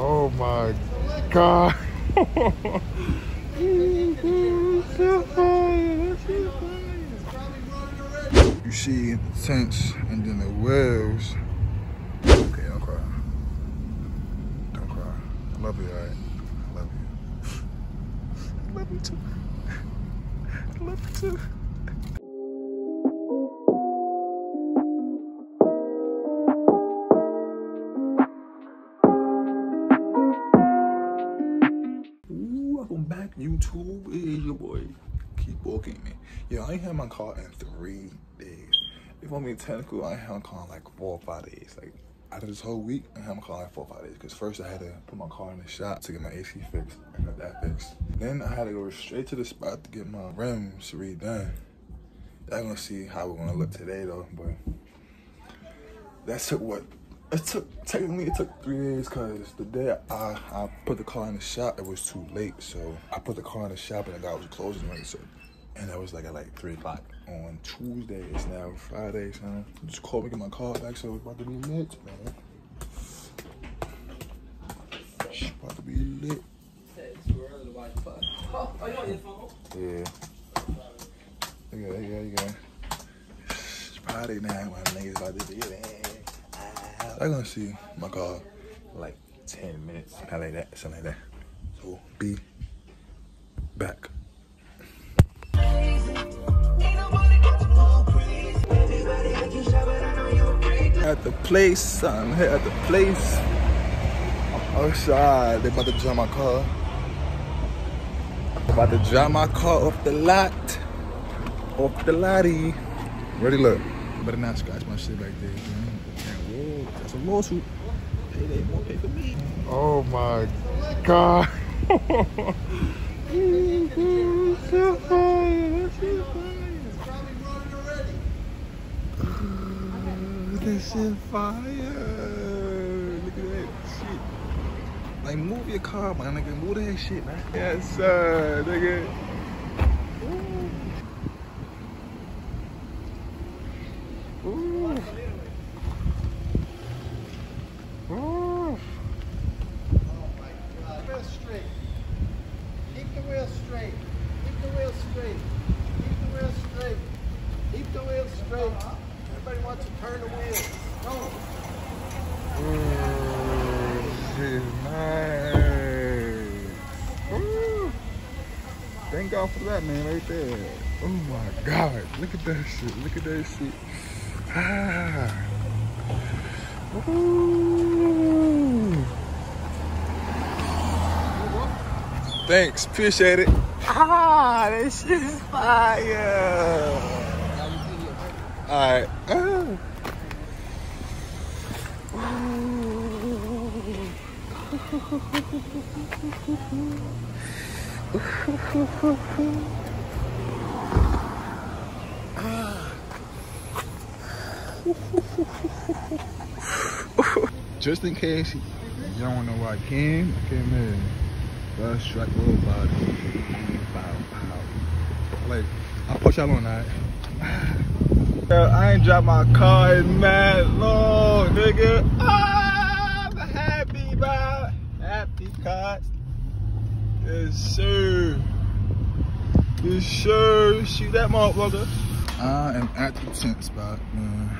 Oh my god. you see the tints and then the wheels. Okay, don't cry. Don't cry. I love you, alright? I love you. I love you too. I love you too. YouTube. Is your boy. Keep walking, man. Yeah, I ain't had my car in three days. If I'm being technical, I ain't had my car in like four or five days. Like, out of this whole week, I had my car in four or five days. Because first I had to put my car in the shop to get my AC fixed. I got that fixed. Then I had to go straight to the spot to get my rims redone. Y'all gonna see how we're gonna look today, though. But that took what? It took technically it took three days because the day I, I put the car in the shop it was too late so I put the car in the shop and the guy was closing late so and that was like at like three o'clock on Tuesday it's now Friday so just called me get my car back so it's about to be lit man. It's about to be lit. Yeah. Yeah yeah yeah. It's Friday now my niggas about to be lit I'm gonna see my car like 10 minutes, not like that, something like that. So be back. At the place, I'm here at the place. I'm outside, they about to drive my car. About to drive my car off the lot. Off the lottie. Ready, look. Better not scratch my shit back there, man. Whoa, that's a lawsuit. Hey, they won't pay for me. Oh my god. This shit fire. Look at that shit. Like move your car, my nigga. Move that shit, man. Yes, sir, nigga. Ooh. Ooh. Ooh. wheel straight. Keep the wheel straight. Keep the wheel straight. Keep the wheel straight. Keep the wheel straight. Everybody wants to turn the wheel. Go. Shit, nice. Thank God for that, man, right there. Oh my God, look at that shit. Look at that shit. Ah. Thanks, appreciate it. Ah, this shit is fire. All right. Ah. Just in case you don't know where I came, I came in. First strike little body. Bow, bow. Like, I'll put y'all on that. Girl, I ain't dropped my car in mad long, nigga. I'm happy, bro. Happy cars. Yes, sir. Yes, sir. Shoot that motherfucker. I am at the tint spot, man.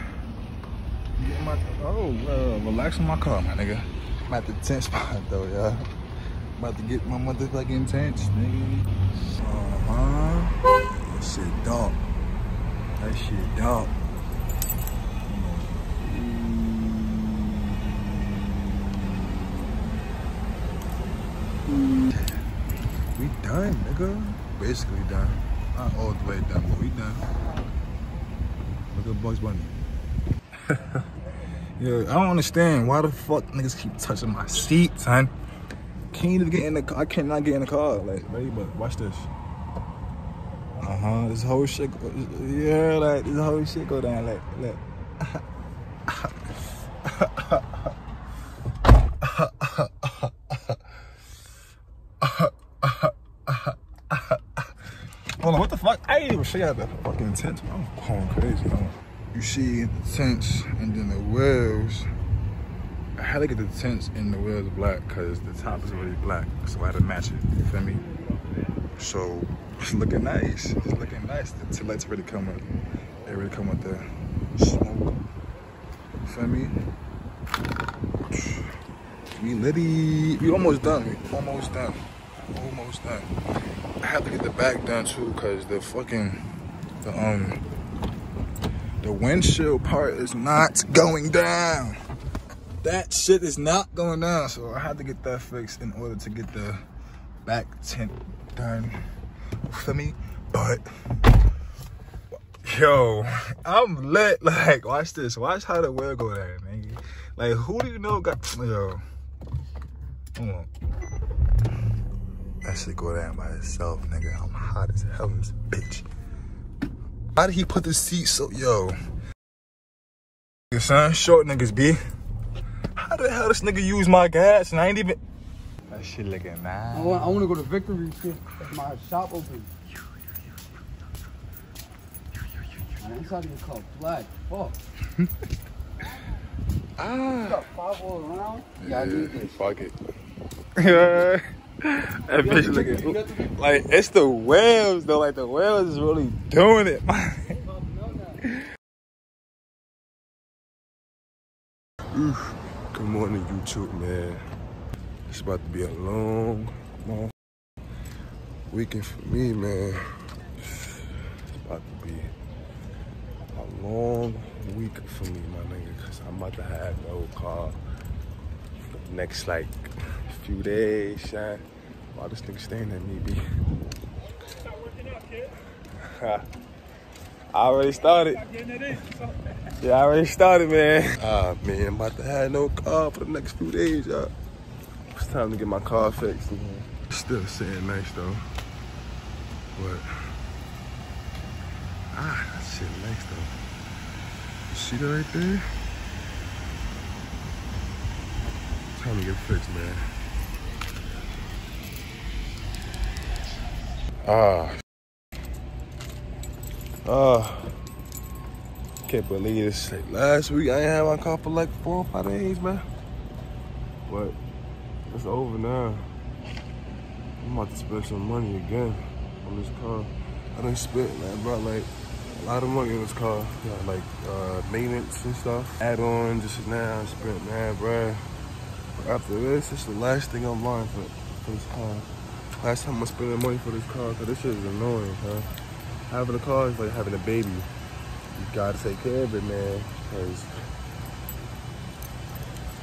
My, oh, well, relax my car, my nigga. I'm at the tint spot, though, y'all. About to get my motherfucking tints, nigga. Uh-huh. That shit dark. That shit dark. We done, nigga. Basically done. Not all the way done, but we done. Look at Bugs Bunny. yeah, I don't understand why the fuck niggas keep touching my seat, son. Can't even get in the car. I cannot get in the car. Like, ready, but watch this. Uh huh. This whole shit. Go, yeah, like this whole shit go down. Like, look. Hold on, what the fuck? I ain't even show you the fucking tint. I'm going crazy. You see the tints and then the wheels. Had to get the tints and the wheels black because the top is already black. So I had to match it, you feel me? So it's looking nice. It's looking nice. The tail lights already come with, they already come with the smoke. You feel me? We litty. We almost done. We almost done. Almost done. I have to get the back done too because the fucking, the um, the windshield part is not going down. That shit is not going down. So I had to get that fixed in order to get the back tint done. For me, but yo, I'm lit. Like, watch this. Watch how the wheel go there, man. Like, who do you know got yo? Hold on. That shit go down by itself, nigga. I'm hot as hell this bitch. Why did he put the seat so yo? Son, short niggas be. How hell this nigga use my gas and I ain't even that shit looking nice. I want, I want to go to Victory see if my shop open. Man, inside of your car black. Fuck. Ah. Got five all around. Yeah, I need this. Fuck it. Yeah. that bitch looking like it's the whales though. Like the whales is really doing it. Oof. Morning, YouTube, man. It's about to be a long, long weekend for me, man. It's about to be a long week for me, my nigga, because I'm about to have no car for the next, like, few days, shine. Why this nigga staying at me, B? I already started. Yeah, I already started, man. Ah, man, I'm about to have no car for the next few days, y'all. It's time to get my car fixed. Man. Still sitting nice, though. But, ah, that shit nice, though. You see that right there? Time to get fixed, man. Ah. Ah. Can't believe this. Like, last week I ain't had my car for like four or five days, man. But it's over now. I'm about to spend some money again on this car. I done spent, man, brought like a lot of money on this car. Got like uh, maintenance and stuff. Add-on just now. I spent, man, bruh. After this, it's the last thing I'm buying for, for this car. Last time I'm spending money for this car, cause this shit is annoying, huh? Having a car is like having a baby you gotta take care of it, man, because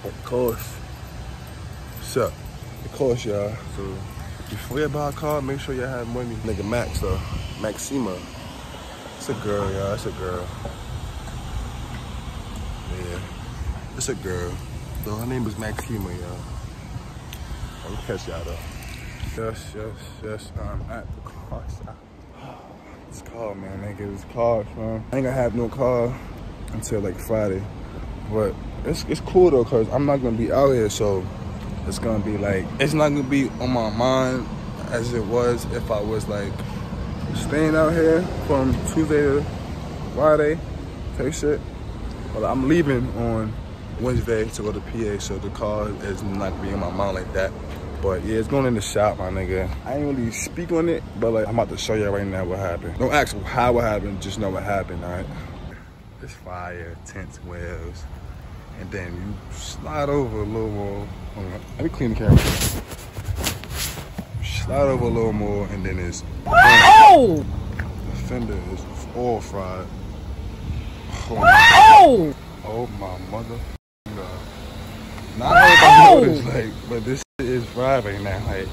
it costs. So, it costs y'all. So, before you buy a car, make sure you have money. Nigga Max, though. Maxima. It's a girl, y'all. It's a girl. Yeah. It's a girl. Though her name is Maxima, y'all. I'm gonna catch y'all, though. Yes, yes, yes. I'm at the car. It's called, man. Nigga, it's called, man. I ain't gonna have no car until like Friday. But it's, it's cool though, cause I'm not gonna be out here, so it's gonna be like, it's not gonna be on my mind as it was if I was like staying out here from Tuesday to Friday take shit. But I'm leaving on Wednesday to go to PA, so the car is not gonna be in my mind like that. But yeah, it's going in the shop, my nigga. I ain't really speak on it, but like I'm about to show you right now what happened. Don't ask how it happened, just know what happened, all right? This fire, tense wheels, and then you slide over a little more. Let me clean the camera. Slide over a little more, and then it's Oh! the fender is all fried. Oh, Oh! oh my mother. Not everybody know this, like, but this fried right now. Like,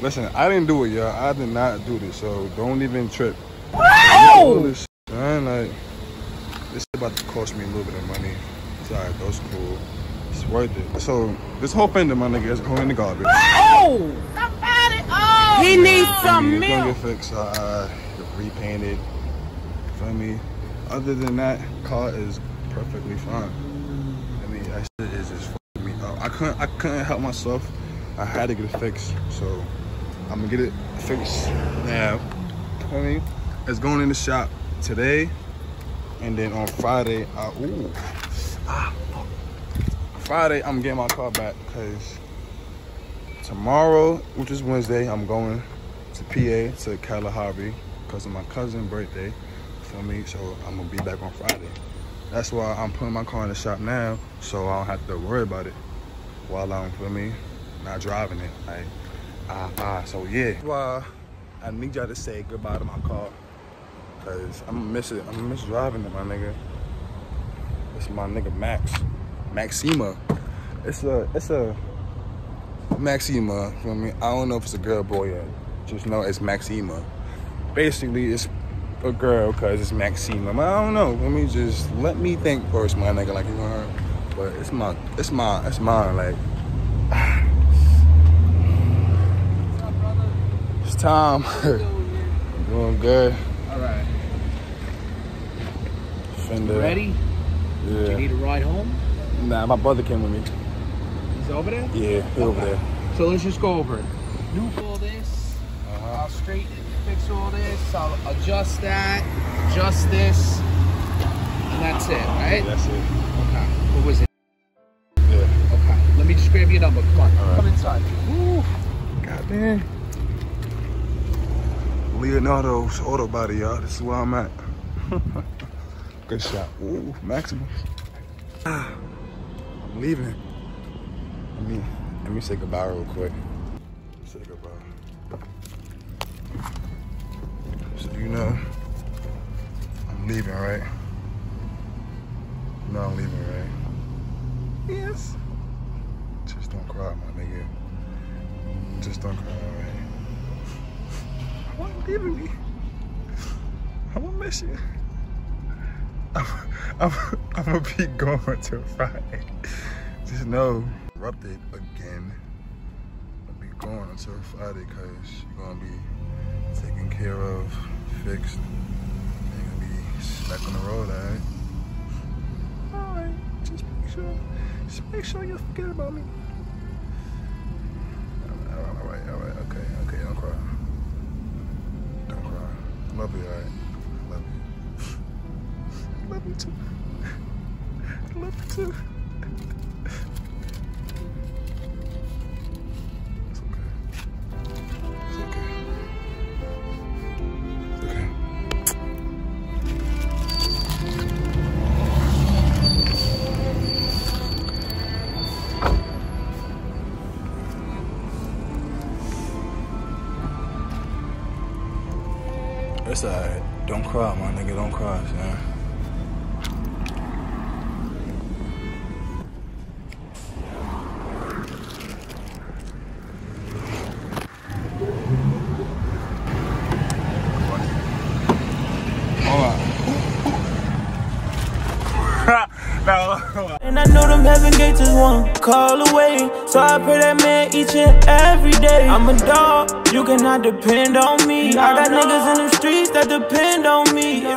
listen, I didn't do it, y'all. I did not do this, so don't even trip. All this shit, man, like, this shit about to cost me a little bit of money. It's alright, that's cool. It's worth it. So, this whole fender, my nigga, is going in the garbage. Oh! Somebody! Oh! He needs some It's gonna milk. get fixed, uh, repainted. Feel me? Other than that, car is perfectly fine. I mean, that shit is just fucking me up. I couldn't, I couldn't help myself. I had to get it fixed, so I'm gonna get it fixed now. I mean, It's going in the shop today, and then on Friday, I ooh, ah, fuck. Friday, I'm getting my car back because tomorrow, which is Wednesday, I'm going to PA to Kalahari because of my cousin's birthday. for me? So I'm gonna be back on Friday. That's why I'm putting my car in the shop now, so I don't have to worry about it while I'm, feel me, not driving it. Like, ah, ah. So yeah. Why I need y'all to say goodbye to my car, cause I'm gonna miss it. I'm miss driving it, my nigga. It's my nigga Max, Maxima. It's a, it's a Maxima. Feel me? I don't know if it's a girl, boy yet. Just know it's Maxima. Basically, it's a girl because it's Maxima. I don't know. Let me just let me think first, my nigga. Like you heard, but it's my, it's my, it's mine. Like it's time. Doing good. All right. Fender. Ready? Do you Yeah. need a ride home? Nah, my brother came with me. He's over there? Yeah, he over there. So let's just go over it. New all this. Uh-huh. I'll straighten it, fix all this. I'll adjust that, adjust this, and that's it, right? That's it. Okay. What was it? Yeah. Okay. Let me just grab your number. Come on. Right. Come inside. Woo. Goddamn. Leonardo's auto body, y'all. This is where I'm at. Good shot. Ooh, Maximus. Ah, I'm leaving. Let me let me say goodbye real quick. Say goodbye. So you know, I'm leaving, right? You know I'm leaving, right? Yes. Just don't cry, my nigga. Just don't cry, alright? Why you leaving me? I'm gonna miss you. I'm, I'm, I'm gonna be gone until Friday. Just know, erupted again. I'll be gone until Friday because you're gonna be taken care of, fixed. and You're gonna be back on the road, alright? Alright, just make sure, just make sure you forget about me. It's alright. Don't cry, my nigga. Don't cry, man. And I know them heaven gates is one call away. So I pray that man each and every day. I'm a dog, you cannot depend on me. I got niggas in the streets that depend on me.